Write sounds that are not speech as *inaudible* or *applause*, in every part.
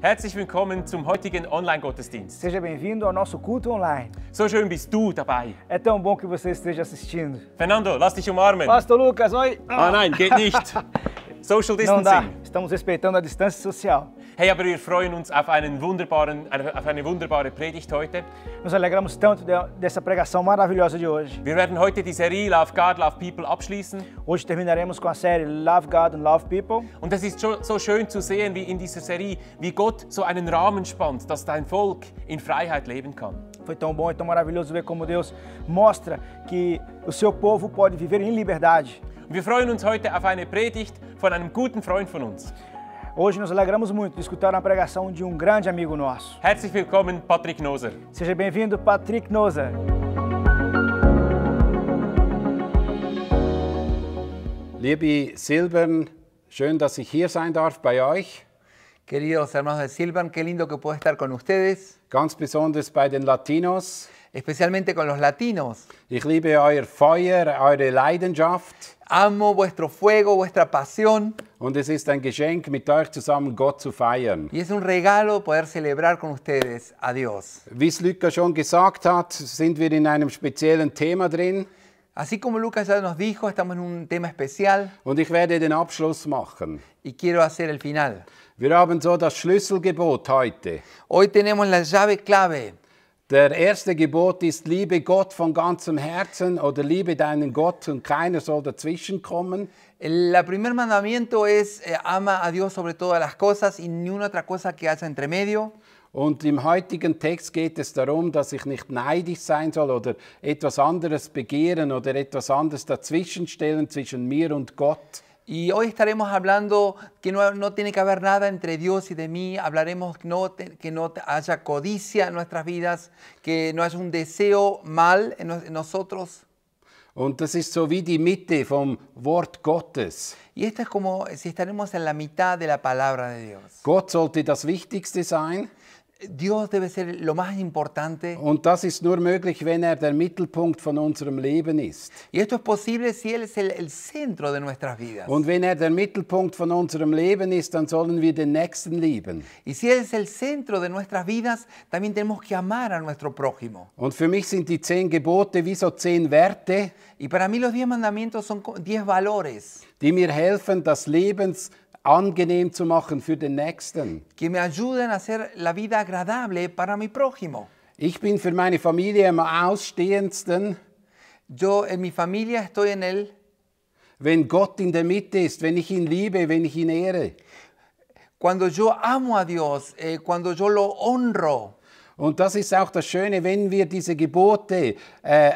Herzlich willkommen zum heutigen Online-Gottesdienst. Seja bem-vindo ao nosso culto online. So schön bist du dabei. É tão bom que você esteja assistindo. Fernando, lass dich umarmen. Pastor Lucas, oi! Ah nein, geht nicht. *laughs* Social Não dá, Distancing. estamos respeitando a distância social. Hey, aber wir freuen uns auf, einen wunderbaren, auf eine wunderbare Predigt heute. Nos alegramos tanto de- dessa pregação maravilhosa de hoje. Wir werden heute die Serie Love God, Love People abschließen. Hoje terminaremos com a série Love God and Love People. Und es ist so, schön zu sehen, wie in dieser Serie, wie Gott so einen Rahmen spannt, dass dein Volk in Freiheit leben kann. Foi tão bom e tão maravilhoso ver como Deus mostra que o seu povo pode viver em liberdade. Wir freuen uns heute auf eine Predigt von einem guten Freund von uns. Hoje nos alegramos muito de escutar uma pregação de um grande amigo nosso. Herzlich willkommen, Patrick Noser. Seja bem-vindo, Patrick Noza. Liebe Silbern, schön, dass ich hier sein darf bei euch. Queridos hermanos de Silvan, qué lindo que puedo estar con ustedes, Ganz besonders bei den Latinos. especialmente con los latinos. Ich liebe euer Feuer, eure Leidenschaft Amo vuestro fuego, vuestra pasión und es ist ein Geschenk, mit euch zusammen Gott zu feiern. y es un regalo poder celebrar con ustedes a Dios. Wie es Luca schon gesagt hat, sind wir in einem speziellen Thema drin Así como Lucas ya nos dijo, estamos en un tema especial und ich werde den Abschluss machen. y quiero hacer el final. Wir haben so das Schlüsselgebot heute. Hoy tenemos la llave clave. Der erste Gebot ist, liebe Gott von ganzem Herzen oder liebe deinen Gott und keiner soll dazwischenkommen. El primer mandamiento es eh, ama a Dios sobre todas las cosas y ni una otra cosa que haya entre medio. Und im heutigen Text geht es darum, dass ich nicht neidisch sein soll oder etwas anderes begehren oder etwas anderes dazwischenstellen zwischen mir und Gott. Y hoy estaremos hablando que no, no tiene que haber nada entre Dios y de mí. Hablaremos que no, que no haya codicia en nuestras vidas, que no haya un deseo mal en, en nosotros. Und das ist so wie die Mitte vom Wort Gottes. Y esto es como si estaremos en la mitad de la palabra de Dios. Gott sollte das Wichtigste sein Dios debe ser lo más importante. und das ist nur möglich, wenn er der Mittelpunkt von unserem Leben ist. Y esto es posible si Él es el, el centro de nuestras vidas. Und wenn er der Mittelpunkt von unserem Leben ist, dann sollen wir den Nächsten lieben. Y si Él es el centro de nuestras vidas, también tenemos que amar a nuestro prójimo. Und für mich sind die zehn Gebote wie so zehn Werte, Y para mí los diez mandamientos son diez valores die mir helfen, das Leben angenehm zu machen für den Nächsten. que me ayudan a hacer la vida agradable para mi prójimo. Ich bin für meine Familie am ausstehendsten, Yo en mi familia estoy en el, wenn Gott in der Mitte ist, wenn ich ihn liebe, wenn ich ihn ehre. cuando yo amo a Dios, eh, cuando yo lo honro. Und das ist auch das Schöne, wenn wir diese Gebote äh,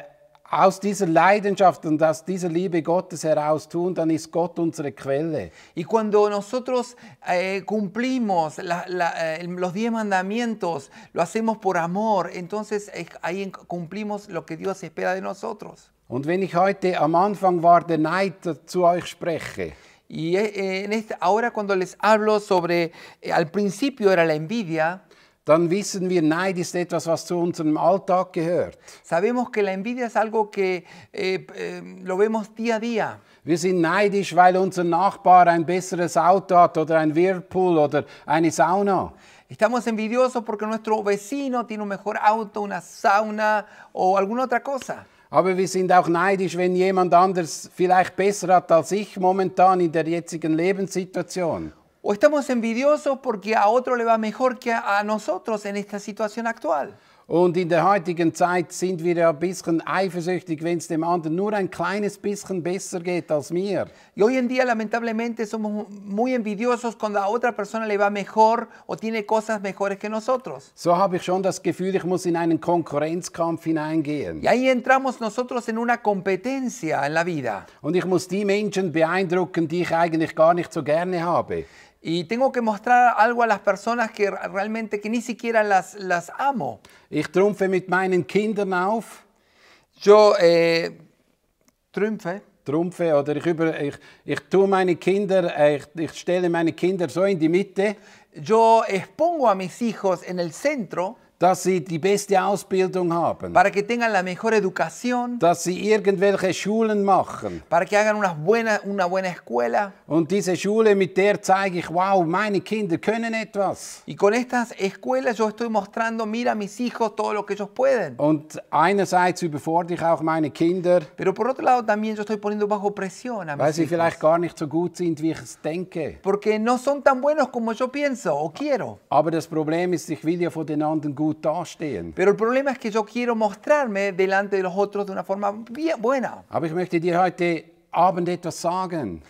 aus dieser Leidenschaft und aus dieser Liebe Gottes heraus tun, dann ist Gott unsere Quelle. Y cuando nosotros eh, cumplimos la- la- eh, los diez mandamientos, lo hacemos por amor, entonces eh, ahí cumplimos lo que Dios espera de nosotros. Und wenn ich heute am Anfang war, der Neid zu euch spreche, Y eh, en este, ahora cuando les hablo sobre, al principio era la envidia, dann wissen wir, Neid ist etwas, was zu unserem Alltag gehört. sabemos que la envidia es algo que eh, eh, lo vemos día a día. Wir sind neidisch, weil unser Nachbar ein besseres Auto hat oder ein Whirlpool oder eine Sauna. Estamos envidiosos porque nuestro vecino tiene un mejor auto, una sauna o alguna otra cosa. Aber wir sind auch neidisch, wenn jemand anders vielleicht besser hat als ich momentan in der jetzigen Lebenssituation. O estamos envidiosos porque a otro le va mejor que a, nosotros en esta situación actual. Und in der heutigen Zeit sind wir ja ein bisschen eifersüchtig, wenn es dem anderen nur ein kleines bisschen besser geht als mir. Y hoy en día lamentablemente somos muy envidiosos cuando a otra persona le va mejor o tiene cosas mejores que nosotros. So habe ich schon das Gefühl, ich muss in einen Konkurrenzkampf hineingehen. Y ahí entramos nosotros en una competencia en la vida. Und ich muss die Menschen beeindrucken, die ich eigentlich gar nicht so gerne habe. Y tengo que mostrar algo a las personas que realmente, que ni siquiera las, las amo. Ich trumpfe mit meinen Kindern auf, Yo eh, trumpfe oder ich, über, ich, ich tue meine Kinder, ich, ich stelle meine Kinder so in die Mitte, yo expongo a mis hijos en el centro dass sie die beste Ausbildung haben, para que tengan la mejor educación, dass sie irgendwelche Schulen machen. para que hagan una buena, una buena escuela. Und diese Schule, mit der zeige ich, wow, meine Kinder können etwas. Y con estas escuelas yo estoy mostrando, mira a mis hijos todo lo que ellos pueden. Und einerseits überfordere ich auch meine Kinder, Pero por otro lado también yo estoy poniendo bajo presión a weil mis sie hijos. vielleicht gar nicht so gut sind, wie ich es denke. Porque no son tan buenos como yo pienso o quiero. Aber das Problem ist, ich will ja vor den anderen gut dastehen. Pero el problema es que yo quiero mostrarme delante de los otros de una forma bien buena. Aber ich möchte dir heute Abend etwas sagen.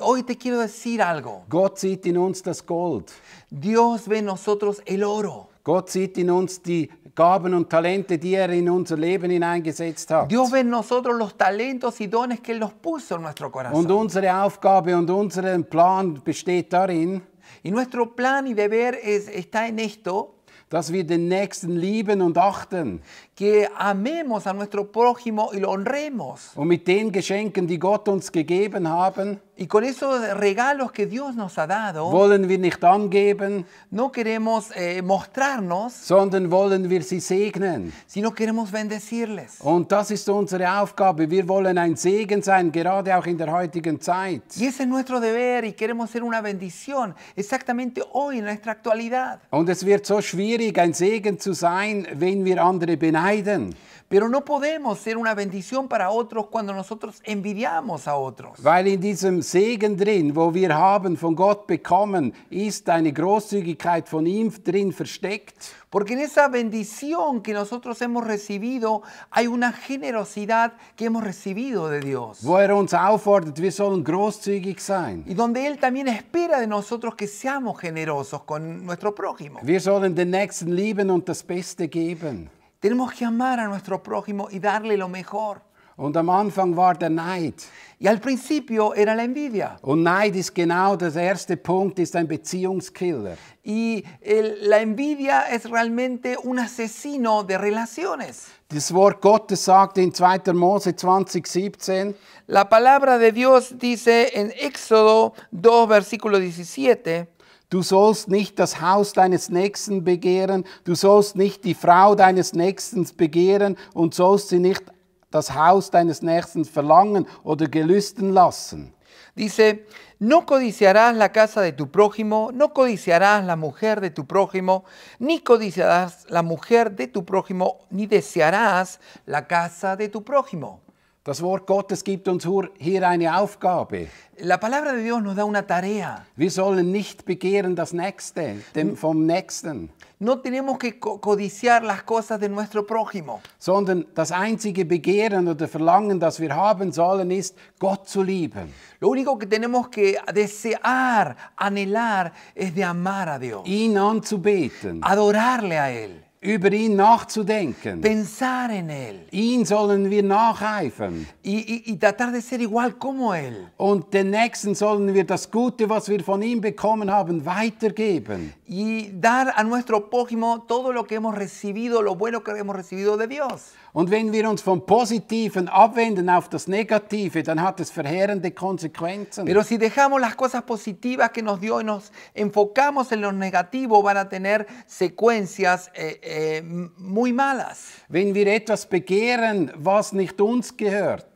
Hoy te quiero decir algo. Gott sieht in uns das Gold. Dios ve en nosotros el oro. Gott sieht in uns die Gaben und Talente, die er in unser Leben hineingesetzt hat. Dios ve en nosotros los talentos y dones que Él nos puso en nuestro Und corazón. unsere Aufgabe und unser Plan besteht darin, Y nuestro plan y deber es, está en esto, dass wir den Nächsten lieben und achten que amemos a nuestro prójimo y lo honremos. und mit den Geschenken, die Gott uns gegeben haben, Y con esos regalos que Dios nos ha dado, wollen wir nicht angeben, no queremos eh, mostrarnos, sondern wollen wir sie segnen. sino queremos bendecirles. Und das ist unsere Aufgabe. Wir wollen ein Segen sein, gerade auch in der heutigen Zeit. Y ese es nuestro deber y queremos ser una bendición exactamente hoy en nuestra actualidad. Und es wird so schwierig, ein Segen zu sein, wenn wir andere beneiden. Pero no podemos ser una bendición para otros cuando nosotros envidiamos a otros. Weil in diesem Segen drin, wo wir haben von Gott bekommen, ist eine Großzügigkeit von ihm drin versteckt. Porque en esa bendición que nosotros hemos recibido hay una generosidad que hemos recibido de Dios. Wo er uns auffordert, wir sollen großzügig sein. Y donde Él también espera de nosotros que seamos generosos con nuestro prójimo. Wir sollen den Nächsten lieben und das Beste geben. Tenemos que amar a nuestro prójimo y darle lo mejor. Und am Anfang war der Neid. Y al principio era la envidia. Und Neid ist genau das erste Punkt, ist ein Beziehungskiller. Y el- la envidia es realmente un asesino de relaciones. Das Wort Gottes sagt in 2. Mose 20, 17, La palabra de Dios dice en Éxodo 2, versículo 17, Du sollst nicht das Haus deines Nächsten begehren, du sollst nicht die Frau deines Nächsten begehren und sollst sie nicht das Haus deines Nächsten verlangen oder gelüsten lassen. dice, no codiciarás la casa de tu prójimo, no codiciarás la mujer de tu prójimo, ni codiciarás la mujer de tu prójimo, ni desearás la casa de tu prójimo. Das Wort Gottes gibt uns hier eine Aufgabe. La palabra de Dios nos da una tarea. Wir sollen nicht begehren das Nächste, dem, vom Nächsten, No tenemos que co- codiciar las cosas de nuestro prójimo, sondern das einzige Begehren oder Verlangen, das wir haben sollen, ist, Gott zu lieben, Lo único que tenemos que desear, anhelar, es de amar a Dios, ihn anzubeten, adorarle a Él, über ihn nachzudenken. pensar en Él Ihn sollen wir nacheifern. y, y- y tratar de ser igual como Él. Und den Nächsten sollen wir das Gute, was wir von ihm bekommen haben, weitergeben. Y dar a nuestro prójimo todo lo que hemos recibido, lo bueno que hemos recibido de Dios. Und wenn wir uns vom Positiven abwenden auf das Negative, dann hat es verheerende Konsequenzen. Pero si dejamos las cosas positivas que nos dio y nos enfocamos en lo negativo, van a tener secuencias eh, eh, muy malas. Wenn wir etwas begehren, was nicht uns gehört,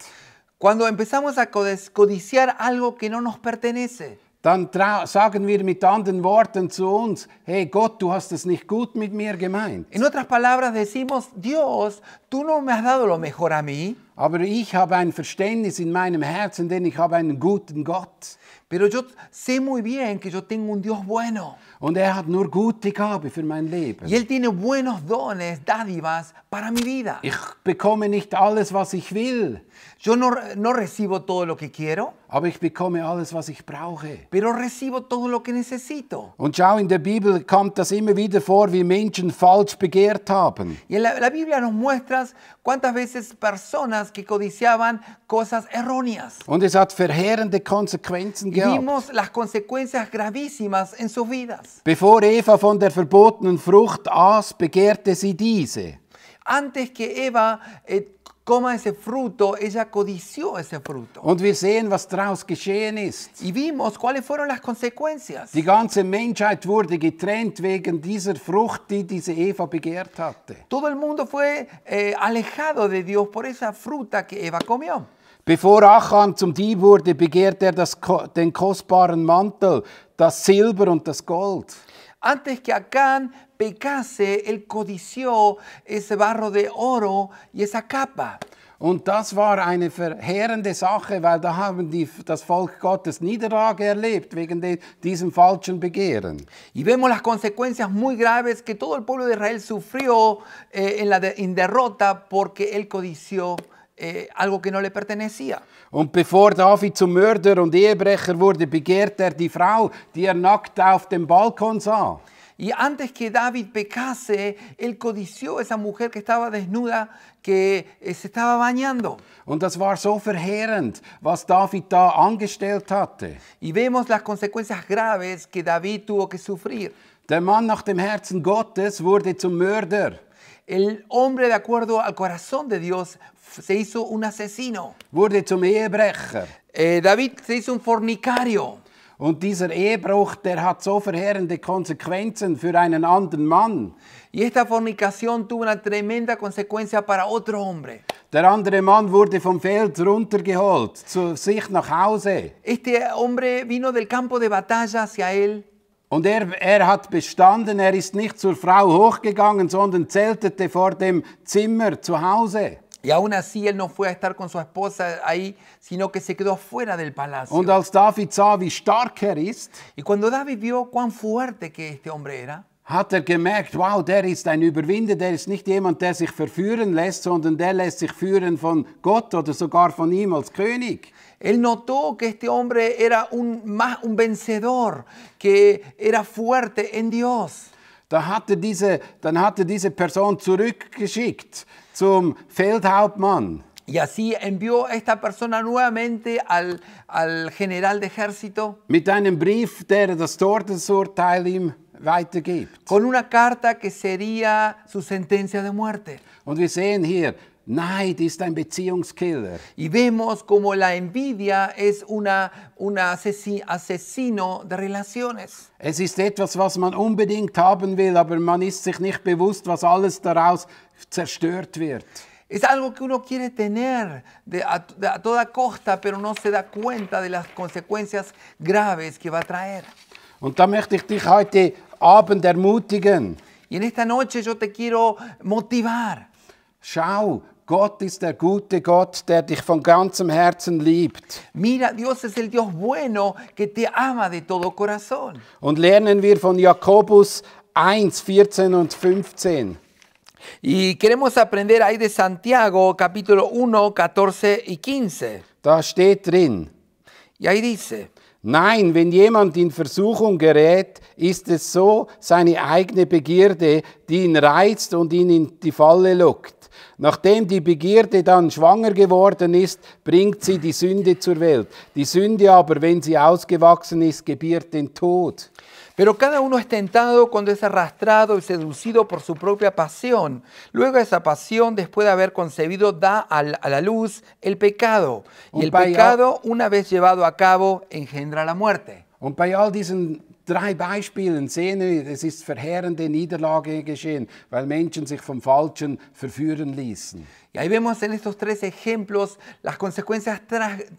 Cuando empezamos a codiciar algo que no nos pertenece, dann trau- sagen wir mit anderen Worten zu uns, hey Gott, du hast es nicht gut mit mir gemeint. en otras palabras decimos, Dios, tú no me has dado lo mejor a mí, Aber ich habe ein Verständnis in meinem Herzen, denn ich habe einen guten Gott. Pero yo sé muy bien que yo tengo un Dios bueno. Und er hat nur gute Gabe für mein Leben. Y Él tiene buenos dones, dádivas para mi vida. Ich bekomme nicht alles, was ich will, Yo no, no recibo todo lo que quiero, aber ich bekomme alles, was ich brauche. pero recibo todo lo que necesito. Und schau, in der Bibel kommt das immer wieder vor, wie Menschen falsch begehrt haben. Y en la, la Biblia nos muestra cuántas veces personas que codiciaban cosas erróneas. Und es hat verheerende Konsequenzen Y gehabt. Vimos las consecuencias gravísimas en sus vidas. Bevor Eva von der verbotenen Frucht aß, begehrte sie diese. Antes que Eva eh, coma ese fruto, ella codició ese fruto. Und wir sehen, was daraus geschehen ist. Y vimos cuáles fueron las consecuencias. Die ganze Menschheit wurde getrennt wegen dieser Frucht, die diese Eva begehrt hatte. Todo el mundo fue eh, alejado de Dios por esa fruta que Eva comió. Bevor Achan zum Dieb wurde, begehrt er das, den kostbaren Mantel, das Silber und das Gold. Antes que Acán pecase, él codició ese barro de oro y esa capa. Und das war eine verheerende Sache, weil da haben die, das Volk Gottes Niederlage erlebt wegen de, diesem falschen Begehren. Y vemos las consecuencias muy graves que todo el pueblo de Israel sufrió eh, en la de- en derrota porque él codició eh, algo que no le pertenecía. Und bevor David zum Mörder und Ehebrecher wurde, begehrt er die Frau, die er nackt auf dem Balkon sah. Y antes que David pecase, él codició a esa mujer que estaba desnuda, que eh, se estaba bañando. Und das war so verheerend, was David da angestellt hatte. Y vemos las consecuencias graves que David tuvo que sufrir. Der Mann nach dem Herzen Gottes wurde zum Mörder, El hombre, de acuerdo al corazón de Dios, se hizo un asesino. wurde zum Ehebrecher. Eh, David se hizo un fornicario. Und dieser Ehebruch, der hat so verheerende Konsequenzen für einen anderen Mann. Y esta fornicación tuvo una tremenda consecuencia para otro hombre. Der andere Mann wurde vom Feld runtergeholt, zu sich nach Hause. Este hombre vino del campo de batalla hacia él Und er, er hat bestanden, er ist nicht zur Frau hochgegangen, sondern zeltete vor dem Zimmer zu Hause. y aún así él no fue a estar con su esposa ahí, sino que se quedó fuera del palacio. Und als David sah, wie stark er ist, Y cuando David vio cuán fuerte que este hombre era, hat er gemerkt, wow, der ist ein Überwinder, der ist nicht jemand, der sich verführen lässt, sondern der lässt sich führen von Gott oder sogar von ihm als König. Él notó que este hombre era un, más, un vencedor, que era fuerte en Dios. Da hat er diese, dann hat er diese Person zurückgeschickt zum Feldhauptmann. Y así envió a esta persona nuevamente al, al general de ejército mit einem Brief, der das Todesurteil ihm weitergibt. con una carta que sería su sentencia de muerte. Und wir sehen hier, Neid ist ein Beziehungskiller. Y vemos como la envidia es una, una asesi- asesino de relaciones. Es ist etwas, was man unbedingt haben will, aber man ist sich nicht bewusst, was alles daraus zerstört wird. Es algo que uno quiere tener de a, de a toda costa, pero no se da cuenta de las consecuencias graves que va a traer. Und da möchte ich dich heute Abend ermutigen. Y en esta noche yo te quiero motivar. Schau, Gott ist der gute Gott, der dich von ganzem Herzen liebt. Mira, Dios es el Dios bueno que te ama de todo corazón. Und lernen wir von Jakobus 1, 14 und 15. Y queremos aprender ahí de Santiago capítulo 1, 14 y 15. Da steht drin, Y ahí dice, Nein, wenn jemand in Versuchung gerät, ist es so seine eigene Begierde, die ihn reizt und ihn in die Falle lockt. Nachdem die Begierde dann schwanger geworden ist, bringt sie die Sünde zur Welt. Die Sünde aber, wenn sie ausgewachsen ist, gebiert den Tod. Pero cada uno es tentado cuando es arrastrado y seducido por su propia pasión. Luego esa pasión, después de haber concebido, da a la luz el pecado. Y el pecado, una vez llevado a cabo, engendra la muerte. Und bei all diesen drei Beispielen sehen wir, es ist verheerende Niederlage geschehen, weil Menschen sich vom Falschen verführen ließen. Y ahí vemos en estos tres ejemplos las consecuencias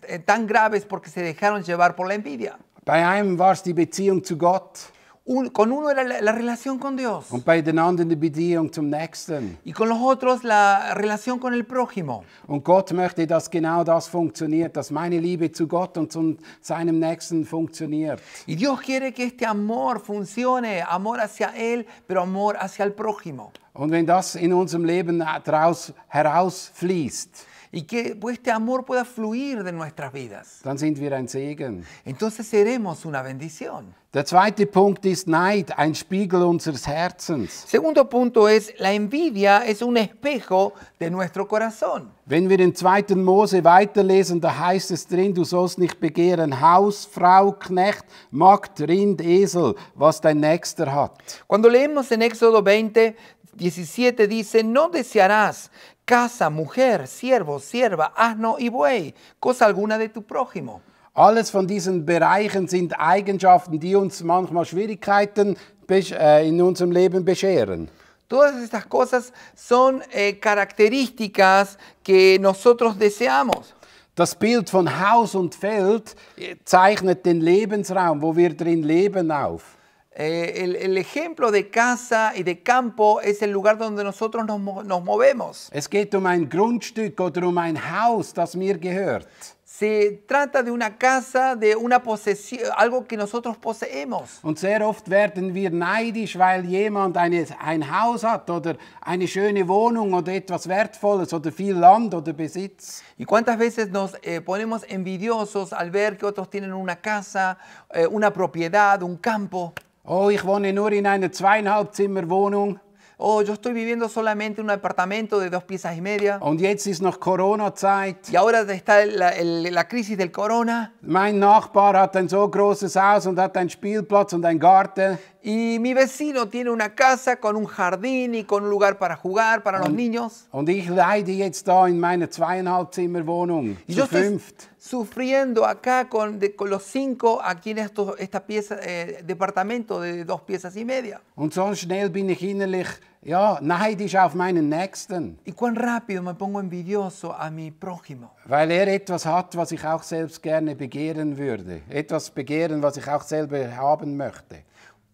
eh, tan graves porque se dejaron llevar por la envidia. Bei einem war es die Beziehung zu Gott Un- con uno era la, la relación con Dios und bei den anderen die Beziehung zum Nächsten. y con los otros la relación con el prójimo. Und Gott möchte, dass genau das funktioniert, dass meine Liebe zu Gott und zu seinem Nächsten funktioniert. Y Dios quiere que este amor funcione, amor hacia Él, pero amor hacia el prójimo. Und wenn das in unserem Leben daraus herausfließt, Y que este amor pueda fluir de nuestras vidas. dann sind wir ein Segen. Entonces seremos una bendición. Der zweite Punkt ist Neid, ein Spiegel unseres Herzens. Segundo punto es, la envidia es un espejo de nuestro corazón. Wenn wir in 2. Mose weiterlesen, da heißt es drin, du sollst nicht begehren Haus, Frau, Knecht, Magd, Rind, Esel, was dein Nächster hat. Cuando leemos en Éxodo 20, 17 dice, no desearás casa, mujer, siervo, sierva, asno y buey, cosa alguna de tu prójimo. Alles von diesen Bereichen sind Eigenschaften, die uns manchmal Schwierigkeiten äh, in unserem Leben bescheren. Todas estas cosas son eh, características que nosotros deseamos. Das Bild von Haus und Feld äh, zeichnet den Lebensraum, wo wir drin leben, auf. Eh, el, el ejemplo de casa y de campo es el lugar donde nosotros nos, nos movemos. Es geht um ein Grundstück oder um ein Haus, das mir gehört. Se trata de una casa, de una posesión, algo que nosotros poseemos. Und sehr oft werden wir neidisch, weil jemand eine, ein Haus hat oder eine schöne Wohnung oder etwas Wertvolles oder viel Land oder Besitz. ¿Y cuántas veces nos eh, ponemos envidiosos al ver que otros tienen una casa, eh, una propiedad, un campo? Oh, ich wohne nur in einer zweieinhalb Zimmer Wohnung Oh, yo estoy viviendo solamente en un apartamento de dos piezas y media. und jetzt ist noch Corona-Zeit. Y ahora está la, el- la crisis del corona. Mein Nachbar hat ein so großes Haus und hat einen Spielplatz und einen Garten. Y mi vecino tiene una casa con un jardín y con un lugar para jugar para los niños. Und ich leide jetzt da in meiner zweieinhalb Zimmer Wohnung Y zu fünft. Sufriendo acá con, de- con los cinco aquí en estos, esta pieza, eh, departamento de dos piezas y media. Und so schnell bin ich innerlich ja, neidisch auf meinen Nächsten, Y cuán rápido me pongo envidioso a mi prójimo. weil er etwas hat, was ich auch selbst gerne begehren würde. Etwas begehren, was ich auch selber haben möchte.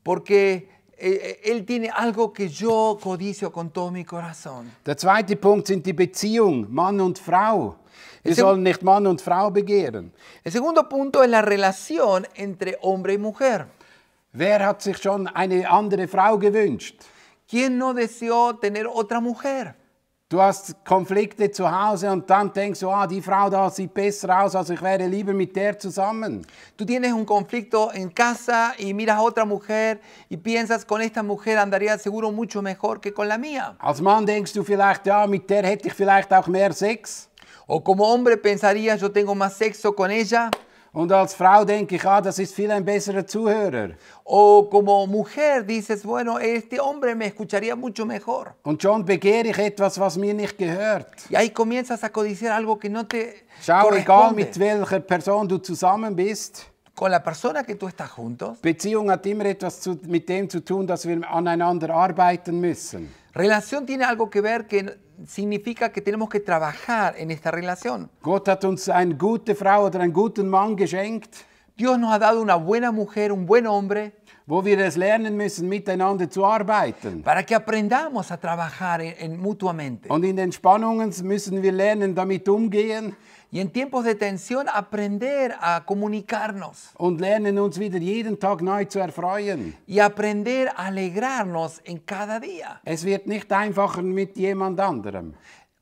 Porque eh, él tiene algo que yo codicio con todo mi corazón. Der zweite Punkt sind die Beziehung Mann und Frau. Es- sollen nicht Mann und Frau begehren. El segundo punto es la relación entre hombre y mujer. Wer hat sich schon eine andere Frau gewünscht? ¿Quién no deseó tener otra mujer? Du hast Konflikte zu Hause und dann denkst du, ah, die Frau da sieht besser aus, also ich wäre lieber mit der zusammen. Tú tienes un conflicto en casa y miras a otra mujer y piensas con esta mujer andaría seguro mucho mejor que con la mía. Als Mann denkst du vielleicht, ja, mit der hätte ich vielleicht auch mehr Sex. O como hombre pensarías yo tengo más sexo con ella. Und als Frau denke ich, ah, das ist viel ein besserer Zuhörer. O como mujer dices, bueno, este hombre me escucharía mucho mejor. Und schon begehre ich etwas, was mir nicht gehört. Y ahí comienzas a codiciar algo que no te Schau, egal mit welcher Person du zusammen bist, Con la persona que tú estás juntos. Beziehung hat immer etwas zu, mit dem zu tun, dass wir aneinander arbeiten müssen. Relación tiene algo que ver que significa que tenemos que trabajar en esta relación. Gott hat uns eine gute Frau oder einen guten Mann geschenkt, Dios nos ha dado una buena mujer, un buen hombre, wo wir es lernen müssen, miteinander zu arbeiten. para que aprendamos a trabajar en, en mutuamente. Und in den Spannungen müssen wir lernen, damit umgehen Y en tiempos de tensión aprender a comunicarnos und lernen uns wieder jeden Tag neu zu erfreuen. y aprender a alegrarnos en cada día. Es wird nicht einfacher mit jemand anderem.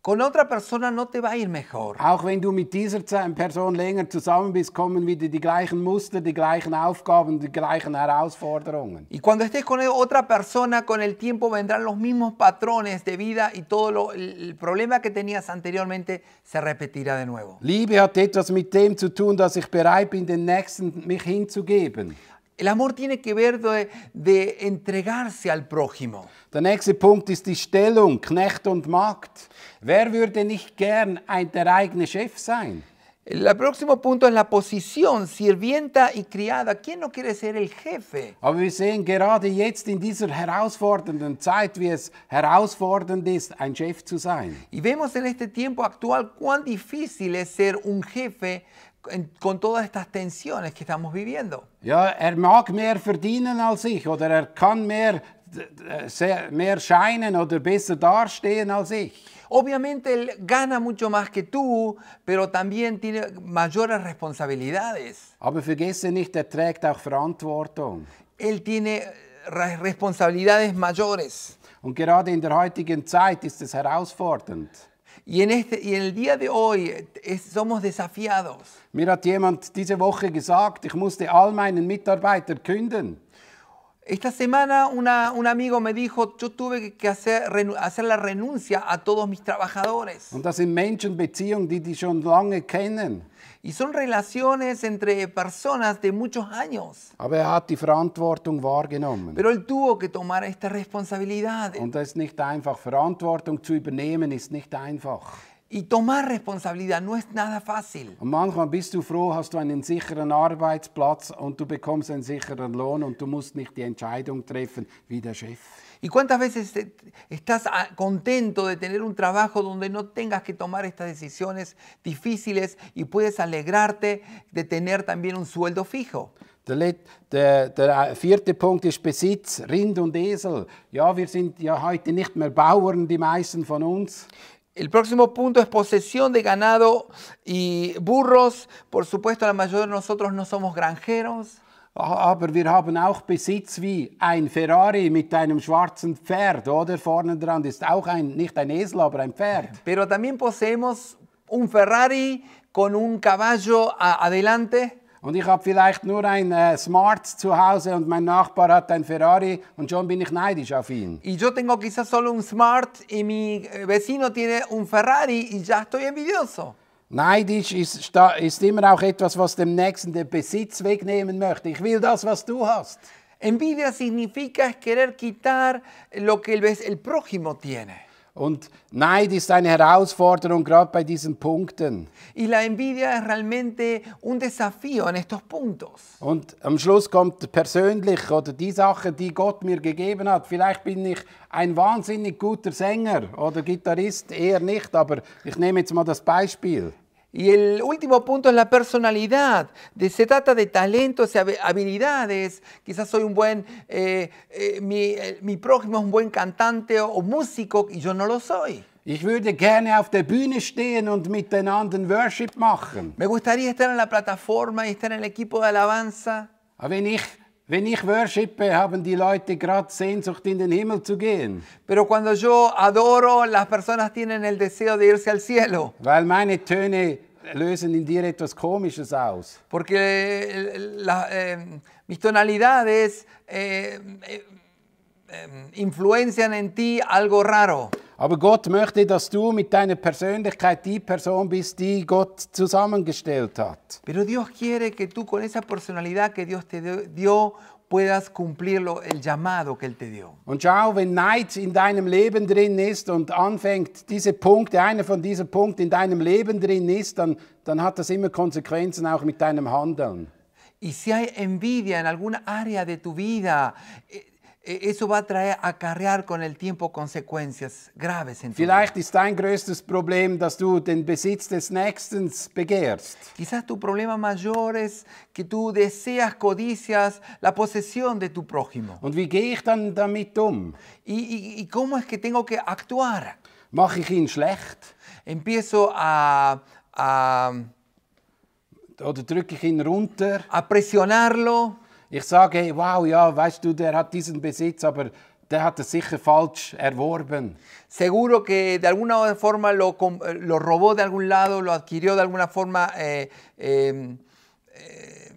Con otra persona no te va a ir mejor. Auch wenn du mit dieser Ze- Person länger zusammen bist, kommen wieder die gleichen Muster, die gleichen Aufgaben, die gleichen Herausforderungen. Y cuando estés con otra persona, con el tiempo vendrán los mismos patrones de vida y todo lo- el problema que tenías anteriormente se repetirá de nuevo. Liebe hat etwas mit dem zu tun, dass ich bereit bin, den Nächsten mich hinzugeben. El amor tiene que ver de, de entregarse al prójimo. Der nächste Punkt ist die Stellung, Knecht und Magd. Wer würde nicht gern ein, der eigene Chef sein? El próximo punto es la posición, sirvienta y criada. ¿Quién no quiere ser el jefe? Aber wir sehen gerade jetzt in dieser herausfordernden Zeit, wie es herausfordernd ist, ein Chef zu sein. Y vemos en este tiempo actual cuán difícil es ser un jefe en- con todas estas tensiones que estamos viviendo. Ja, er mag mehr verdienen als ich oder er kann mehr, d- d- sehr, mehr scheinen oder besser dastehen als ich. Obviamente él gana mucho más que tú, pero también tiene mayores responsabilidades. Aber vergesse nicht, er trägt auch Verantwortung. Él tiene eh, re- responsabilidades mayores. Und gerade in der heutigen Zeit ist es herausfordernd. Y en, este, y en el día de hoy eh, es- somos desafiados. Mir hat jemand diese Woche gesagt, ich musste all meinen Mitarbeitern künden. Esta semana una- un amigo me dijo, yo tuve que- hacer, hacer la renuncia a todos mis trabajadores. Und das sind Menschenbeziehungen, die die schon lange kennen. Y son relaciones entre personas de muchos años. Aber er hat die Verantwortung wahrgenommen. Pero él tuvo que tomar esta responsabilidad. Und das ist nicht einfach. Verantwortung zu übernehmen ist nicht einfach. Y tomar responsabilidad no es nada fácil. Und manchmal bist du froh, hast du einen sicheren Arbeitsplatz und du bekommst einen sicheren Lohn und du musst nicht die Entscheidung treffen wie der Chef. ¿Y cuántas veces estás ah, contento de tener un trabajo donde no tengas que tomar estas decisiones difíciles y puedes alegrarte de tener también un sueldo fijo? Der, der, der äh, vierte Punkt ist Besitz, Rind und Esel. Ja, wir sind ja heute nicht mehr Bauern, die meisten von uns. El próximo punto es posesión de ganado y burros. Por supuesto, la mayoría de nosotros no somos granjeros. Ah, Aber wir haben auch Besitz wie ein Ferrari mit einem schwarzen Pferd, oder? Vorne dran ist auch ein, nicht ein Esel, aber ein Pferd. Pero también poseemos un Ferrari con un caballo a- adelante. Und ich habe vielleicht nur ein äh, Smart zu Hause und mein Nachbar hat ein Ferrari und schon bin ich neidisch auf ihn. Y yo tengo quizás solo un Smart y mi eh, vecino tiene un Ferrari y ya estoy envidioso. Neidisch ist, ist immer auch etwas, was dem Nächsten den Besitz wegnehmen möchte. Ich will das, was du hast. Envidia significa querer quitar lo que el, el prójimo tiene. Und Neid ist eine Herausforderung, gerade bei diesen Punkten. Y la envidia es realmente un desafío en estos puntos. Und am Schluss kommt persönlich oder die Sache, die Gott mir gegeben hat. Vielleicht bin ich ein wahnsinnig guter Sänger oder Gitarrist, eher nicht, aber ich nehme jetzt mal das Beispiel. Y el último punto es la personalidad. De, se trata de talentos y habi- habilidades. Quizás soy un buen, eh, eh, mi, eh, mi prójimo es un buen cantante o, o músico y yo no lo soy. Ich würde gerne auf der Bühne stehen und mit den anderen Worship machen. Me gustaría estar en la plataforma y estar en el equipo de alabanza. Aber wenn ich, wenn ich worshipe, haben die Leute gerade Sehnsucht, in den Himmel zu gehen. Pero cuando yo adoro, las personas tienen el deseo de irse al cielo. Weil meine Töne lösen in dir etwas Komisches aus. Porque eh, la- eh, mis tonalidades eh, eh, influencian en ti algo raro. Aber Gott möchte, dass du mit deiner Persönlichkeit die Person bist, die Gott zusammengestellt hat. Pero Dios quiere que tú con esa personalidad que Dios te dio, puedas cumplir lo- el llamado que Él te dio. Und schau, wenn Neid in deinem Leben drin ist und anfängt, diese Punkte, einer von diesen Punkten in deinem Leben drin ist, dann, dann hat das immer Konsequenzen auch mit deinem Handeln. Y si hay envidia en alguna área de tu vida, eh, eso va a traer, acarrear con el tiempo consecuencias graves en tu vida. Vielleicht ist dein größtes Problem, dass du den Besitz des Nächsten begehrst. Quizás tu problema mayor es que tú deseas, codicias la posesión de tu prójimo. Und wie gehe ich dann damit um? ¿Y, y- y cómo es que tengo que actuar? Mache ich ihn schlecht? Empiezo a, a, Oder drücke ich ihn runter? a presionarlo. Ich sage, hey, wow, ja, weißt du, der hat diesen Besitz, aber der hat es sicher falsch erworben. Seguro que de alguna forma lo, lo robó de algún lado, lo adquirió de alguna forma, eh, eh, eh,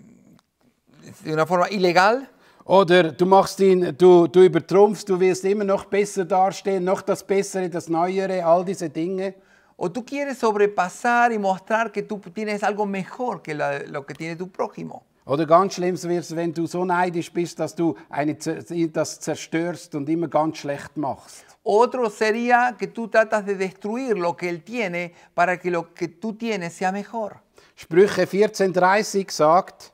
de una forma ilegal. Oder du machst ihn, du, du übertrumpfst, du willst immer noch besser dastehen, noch das Bessere, das Neuere, all diese Dinge. O tú quieres sobrepasar y mostrar que tú tienes algo mejor que la- lo que tiene tu prójimo. Oder ganz schlimm wird es, wenn du so neidisch bist, dass du eine, das zerstörst und immer ganz schlecht machst. Otro sería que tú tratas de destruir lo que él tiene para que lo que tú tienes sea mejor. Sprüche 14,30 sagt,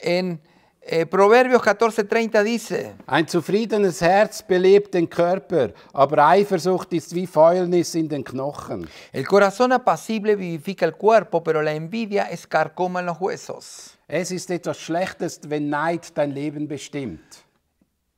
En eh, Proverbios 14:30 dice, ein zufriedenes Herz belebt den Körper, aber Eifersucht ist wie Fäulnis in den Knochen. el corazón apacible vivifica el cuerpo, pero la envidia escarcoma en los huesos. Es ist etwas Schlechtes, wenn Neid dein Leben bestimmt.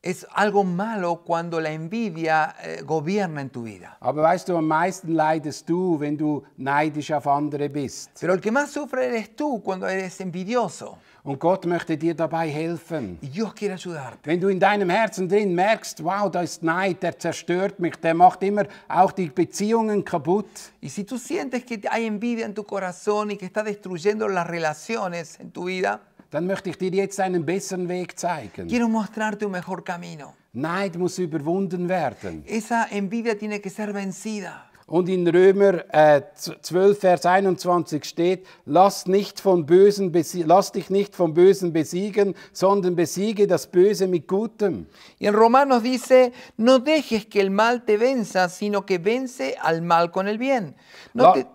Es algo malo cuando la envidia eh, gobierna en tu vida. Aber weißt du, am meisten leidest du, wenn du neidisch auf andere bist. Pero el que más sufre eres tú cuando eres envidioso. Und Gott möchte dir dabei helfen. Y Dios quiere ayudarte. Wenn du in deinem Herzen drin merkst, wow, da ist Neid, der zerstört mich, der macht immer auch die Beziehungen kaputt, Y si tú sientes que hay envidia en tu corazón y que está destruyendo las relaciones en tu vida, dann möchte ich dir jetzt einen besseren Weg zeigen. Quiero mostrarte un mejor camino. Neid muss überwunden werden. Esa envidia tiene que ser vencida. Und in Römer äh, 12, Vers 21 steht, lass, nicht von Bösen lass dich nicht vom Bösen besiegen, sondern besiege das Böse mit Gutem. Y en Romanos dice, no dejes que el mal te venza, sino que vence al mal con el bien. No La, te-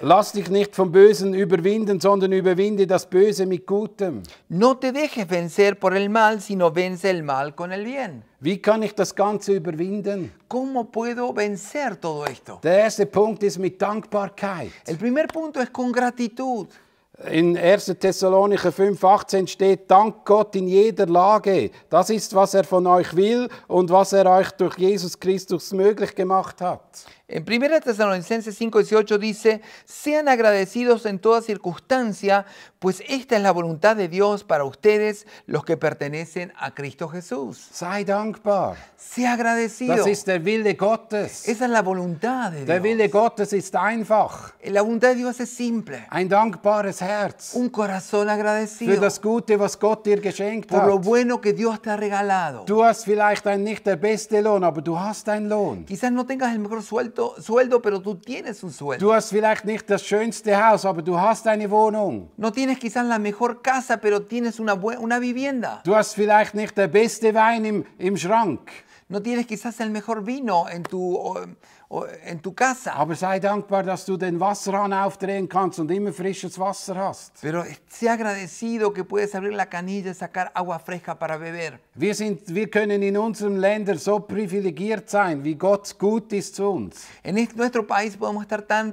lass dich nicht vom Bösen überwinden, sondern überwinde das Böse mit Gutem. no te dejes vencer por el mal, sino vence el mal con el bien. Wie kann ich das Ganze überwinden? ¿Cómo puedo vencer todo esto? Der erste Punkt ist mit Dankbarkeit. El primer punto es con gratitud. In 1. Thessalonicher 5,18 steht, Dank Gott in jeder Lage. Das ist, was er von euch will und was er euch durch Jesus Christus möglich gemacht hat. En 1 Tesalonicenses 5:18 dice, sean agradecidos en toda circunstancia, pues esta es la voluntad de Dios para ustedes, los que pertenecen a Cristo Jesús. Sei dankbar. Sea agradecido. Das ist der Wille Gottes. Esa es la voluntad de Der Wille Dios. Gottes ist einfach. La voluntad de Dios es simple. Ein dankbares Herz Un corazón für agradecido das Gute, was Gott dir geschenkt por lo hat. bueno que Dios te ha regalado. Du hast vielleicht ein, nicht der beste Lohn, aber du hast einen Lohn. Quizás no tengas el mejor sueldo, sueldo, pero tú tienes un sueldo. Du hast vielleicht nicht das schönste Haus, aber du hast eine Wohnung. No tienes quizás la mejor casa, pero tienes una, una vivienda. Du hast vielleicht nicht der beste Wein im, im Schrank, No tienes quizás el mejor vino en tu, o- o- en tu casa. aber sei dankbar, dass du den Wasserhahn aufdrehen kannst und immer frisches Wasser hast. Pero sea agradecido que puedes abrir la canilla y sacar agua fresca para beber. Wir, sind, wir können in unseren Ländern so privilegiert sein, wie Gott gut ist zu uns. En este- nuestro país podemos estar tan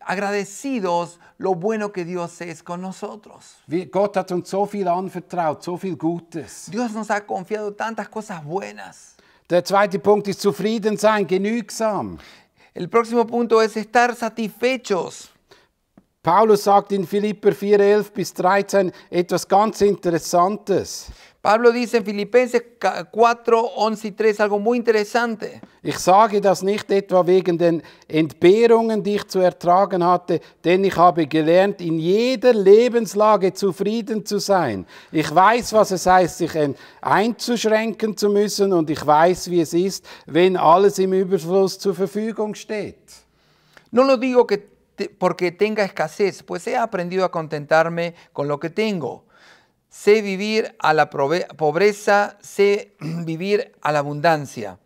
agradecidos lo bueno que Dios es con nosotros. Wir, Gott hat uns so viel anvertraut, so viel Gutes. Dios nos ha confiado tantas cosas buenas. Der zweite Punkt ist zufrieden sein, genügsam. El próximo punto es estar satisfechos. Paulus sagt in Philipper 4, 11 bis 13 etwas ganz Interessantes. Pablo dice en Filipenses ca- 4, 11 y 3 algo muy interesante. Ich sage das nicht etwa wegen den Entbehrungen, die ich zu ertragen hatte, denn ich habe gelernt, in jeder Lebenslage zufrieden zu sein. Ich weiß, was es heißt, sich en- einzuschränken zu müssen und ich weiß, wie es ist, wenn alles im Überfluss zur Verfügung steht. No lo digo que porque tenga escasez, pues he aprendido a contentarme con lo que tengo. Sé vivir a la pobreza, sé *clears throat* vivir a la abundancia.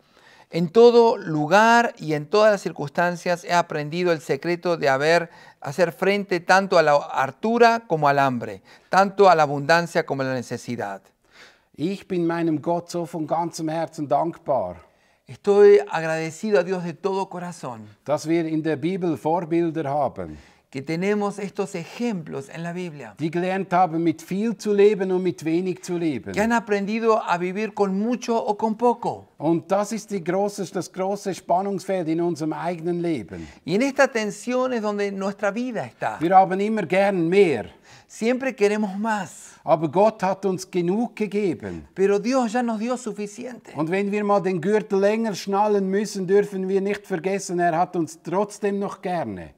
En todo lugar y en todas las circunstancias he aprendido el secreto de haber, hacer frente tanto a la hartura como al hambre, tanto a la abundancia como a la necesidad. Ich bin meinem Gott so von ganzem Herzen dankbar, Estoy agradecido a Dios de todo corazón dass wir in der Bibel Vorbilder haben, que tenemos estos ejemplos en la Biblia. die gelernt haben, mit viel zu leben und mit wenig zu leben. que han aprendido a vivir con mucho o con poco. Und das ist die große, das große Spannungsfeld in unserem eigenen Leben. Y en esta tensión es donde nuestra vida está. Wir haben immer gern mehr, Siempre queremos más, aber Gott hat uns genug gegeben. pero Dios ya nos dio suficiente. Und wenn wir mal den Gürtel länger schnallen müssen, dürfen wir nicht vergessen, er hat uns trotzdem noch gerne.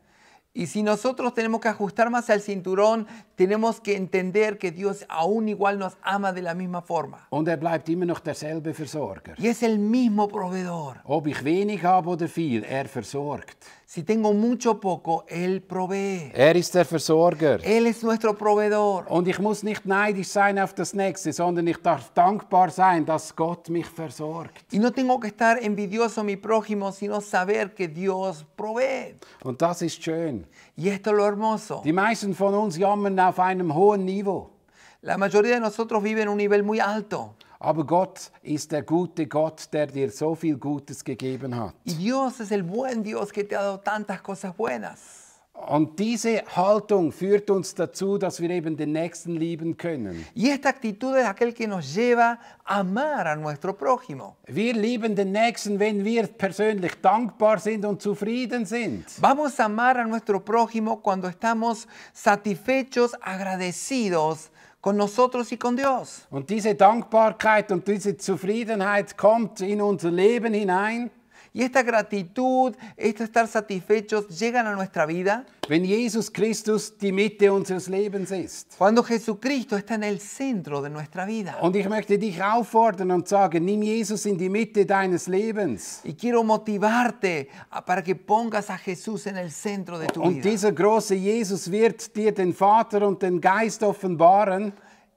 Y si nosotros tenemos que ajustar más al cinturón, tenemos que entender que Dios aún igual nos ama de la misma forma. Und er bleibt immer noch derselbe Versorger. Y es el mismo proveedor. Ob ich wenig habe oder viel, er versorgt. Si tengo mucho poco, Él provee. Er ist der Versorger. Él es nuestro proveedor. Und ich muss nicht neidisch sein auf das Nächste, sondern ich darf dankbar sein, dass Gott mich versorgt. Y no tengo que estar envidioso a mi prójimo, sino saber que Dios provee. Und das ist schön. Y esto es lo hermoso. Die meisten von uns jammern auf einem hohen Niveau. La mayoría de nosotros vive en un nivel muy alto. Aber Gott ist der gute Gott, der dir so viel Gutes gegeben hat. Y Dios es el buen Dios que te ha dado tantas cosas buenas. Und diese Haltung führt uns dazu, dass wir eben den Nächsten lieben können. Y esta actitud es aquel que nos lleva a amar a nuestro prójimo. Wir lieben den Nächsten, wenn wir persönlich dankbar sind und zufrieden sind. Vamos a amar a nuestro prójimo cuando estamos satisfechos, agradecidos con nosotros y con Dios. Und diese Dankbarkeit und diese Zufriedenheit kommt in unser Leben hinein. Y esta gratitud, este estar satisfechos llegan a nuestra vida wenn Jesus Christus die Mitte unseres Lebens ist. cuando Jesucristo está en el centro de nuestra vida. Und ich möchte dich auffordern und sagen, nimm Jesus in die Mitte deines Lebens. Y quiero motivarte para que pongas a Jesús en el centro de tu Und vida. dieser große Jesus wird dir den Vater und den Geist offenbaren.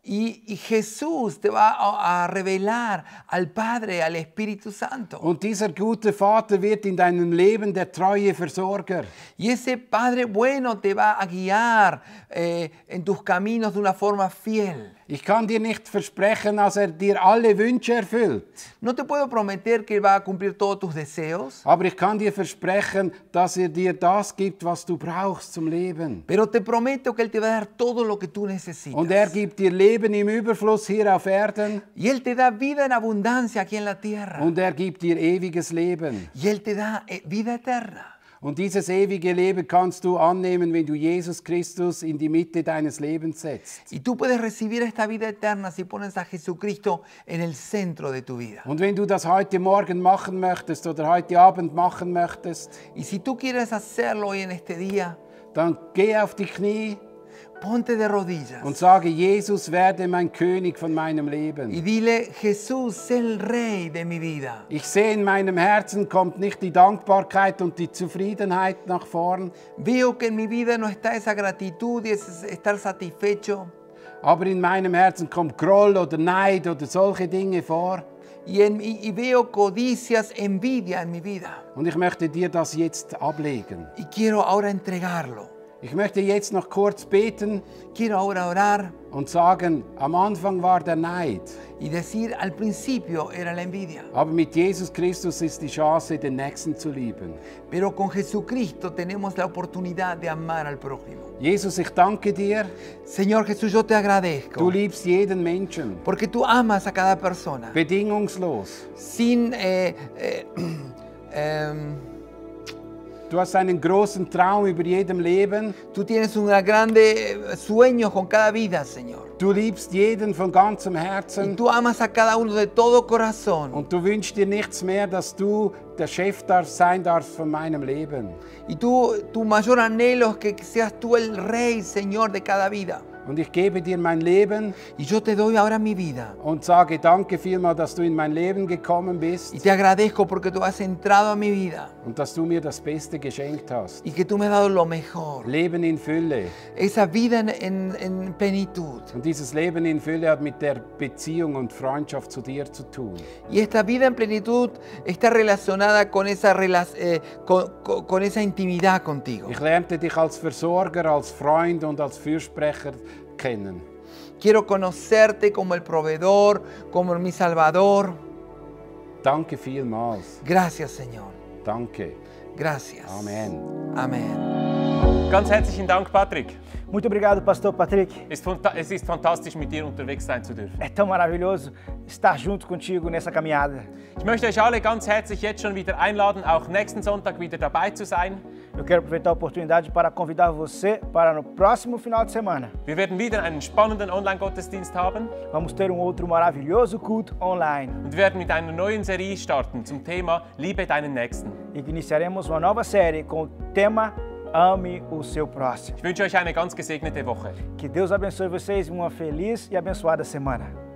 Y, y Jesús te va a, a revelar al Padre, al Espíritu Santo. Und dieser gute Vater wird in deinem Leben der treue Versorger. Y ese Padre bueno te va a guiar eh, en tus caminos de una forma fiel. Ich kann dir nicht versprechen, dass er dir alle Wünsche erfüllt. No te puedo prometer que va a cumplir todos tus deseos, Aber ich kann dir versprechen, dass er dir das gibt, was du brauchst zum Leben. pero te prometo que Él te va a dar todo lo que tú necesitas. Und er gibt dir Leben im Überfluss hier auf Erden. Y Él te da vida en abundancia aquí en la tierra. Und er gibt dir ewiges Leben. Y Él te da eh, vida eterna. Und dieses ewige Leben kannst du annehmen, wenn du Jesus Christus in die Mitte deines Lebens setzt. Y tú puedes recibir esta vida eterna si pones a Jesucristo en el centro de tu vida. Und wenn du das heute Morgen machen möchtest oder heute Abend machen möchtest, Y si tú quieres hacerlo hoy en este día, dann geh auf die Knie ponte de rodillas und sage, Jesus werde mein König von meinem y Leben. dile, Jesús, sé el rey de mi vida. Ich sehe in meinem Herzen kommt nicht die Dankbarkeit und die Zufriedenheit nach vorn, Veo que en mi vida no está esa gratitud y ese estar satisfecho. aber in meinem Herzen kommt Groll oder Neid oder solche Dinge vor. Y, en- y- y veo codicias, envidia en mi vida. Und ich möchte dir das jetzt ablegen. Y quiero ahora entregarlo. Ich möchte jetzt noch kurz beten Quiero ahora orar und sagen, am Anfang war der Neid, y decir, al principio era la envidia. aber mit Jesus Christus ist die Chance, den Nächsten zu lieben. Pero con Jesucristo tenemos la oportunidad de amar al prójimo. Jesus, ich danke dir, Señor Jesús, yo te du agradezco liebst jeden Menschen, porque tú amas a cada persona bedingungslos. sin... eh, eh, *clears throat* em, Du hast einen großen Traum über jedem Leben. tú tienes un grande sueño con cada vida, Señor. Du liebst jeden von ganzem Y Herzen. tú amas a cada uno de todo corazón. Und du wünschst dir nichts mehr, dass du der Chef darfst, sein darfst von meinem Leben. Y tú, tu mayor anhelo es que seas tú el rey, Señor, de cada vida. Und ich gebe dir mein Leben Y yo te doy ahora mi vida. und sage danke vielmal, dass du in mein Leben gekommen bist Y te agradezco porque tú has entrado a mi vida und dass du mir das Beste geschenkt hast. y que tú me has dado lo mejor. Leben in Fülle. Esa vida en, en- en plenitud. Und dieses Leben in Fülle hat mit der Beziehung und Freundschaft zu dir zu tun. Y esta vida en plenitud está relacionada con esa, eh, con, con- con esa intimidad contigo. Ich lernte dich als Versorger, als Freund und als Fürsprecher kennen. Quiero conocerte como el proveedor, como mi salvador. Danke vielmals. Gracias, Señor. Danke. Gracias. Amen. Amén. Ganz herzlichen Dank, Patrick. Muito obrigado, Pastor Patrick. Es ist fanta- Es ist fantastisch, mit dir unterwegs sein zu dürfen. É tão maravilhoso estar junto contigo nessa caminhada. Ich möchte euch alle ganz herzlich jetzt schon wieder einladen, auch nächsten Sonntag wieder dabei zu sein. Eu quero aproveitar a oportunidade para convidar você para no próximo final de semana. Wir werden wieder einen spannenden Online-Gottesdienst haben Vamos ter um outro maravilhoso culto online und werden mit einer neuen Serie starten zum Thema Liebe deinen Nächsten. e iniciaremos uma nova série com o tema Ame o seu próximo. Ich wünsche euch eine ganz gesegnete Woche. Que Deus abençoe vocês e uma feliz e abençoada semana.